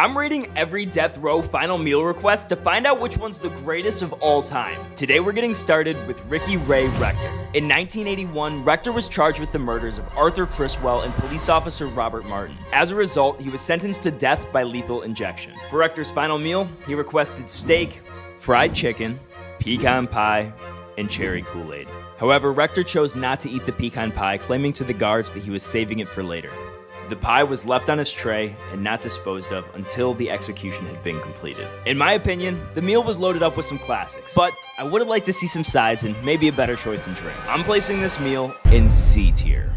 I'm rating every death row final meal request to find out which one's the greatest of all time. Today we're getting started with Ricky Ray Rector. In 1981, Rector was charged with the murders of Arthur Criswell and police officer Robert Martin. As a result, he was sentenced to death by lethal injection. For Rector's final meal, he requested steak, fried chicken, pecan pie, and cherry Kool Aid. However, Rector chose not to eat the pecan pie, claiming to the guards that he was saving it for later. The pie was left on his tray and not disposed of until the execution had been completed. In my opinion, the meal was loaded up with some classics, but I would have liked to see some sides and maybe a better choice in drink. I'm placing this meal in C tier.